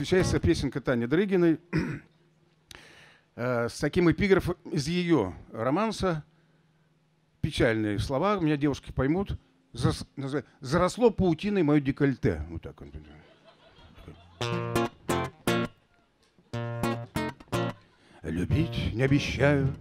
посвящается песенка Тани Дрыгиной э, с таким эпиграфом из ее романса. Печальные слова, меня девушки поймут. «Заросло паутиной мое декольте». Вот так он. Любить не обещаю,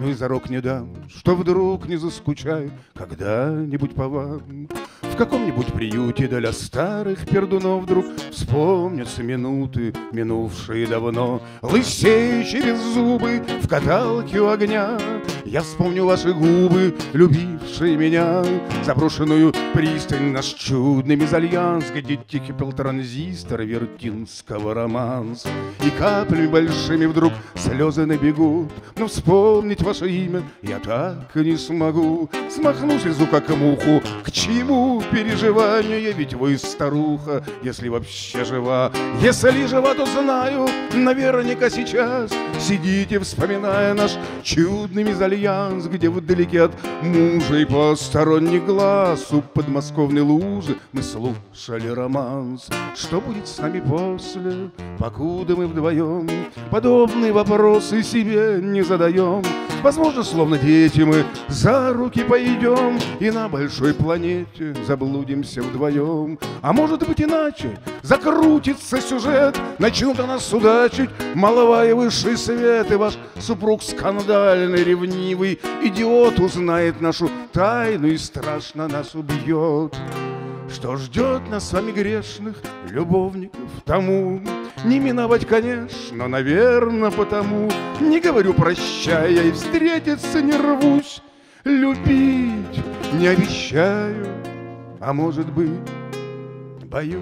ну и зарок не дам, Что вдруг не заскучаю Когда-нибудь по вам. В каком-нибудь приюте для старых пердунов Вдруг вспомнятся минуты, минувшие давно. Лысей через зубы в каталке у огня Я вспомню ваши губы, любившие меня Заброшенную пристань наш чудный мезальянс Где тихий пел транзистор вертинского романс И каплями большими вдруг слезы набегут Но вспомнить ваше имя я так и не смогу. Смахну слезу, как муху, к чему переживания Ведь вы старуха, если вообще жива. Если жива, то знаю, наверняка сейчас Сидите, вспоминая наш чудный мезальянс Где вдалеке от мужа и посторонних глаз У подмосковной лужи мы слушали романс. Что будет с нами после, покуда мы вдвоем Подобные вопросы себе не задаем Возможно, словно дети мы за руки пойдем И на большой планете заблудимся вдвоем. А может быть иначе, закрутится сюжет Начнут о нас судачить маловая высший свет И ваш супруг скандальный, ревнивый Идиот узнает нашу тайну и страшно нас убьет. Что ждет нас с вами грешных любовников тому Не миновать, конечно, наверное, потому Не говорю прощай, я и встретиться не рвусь. Любить не обещаю, а может быть, боюсь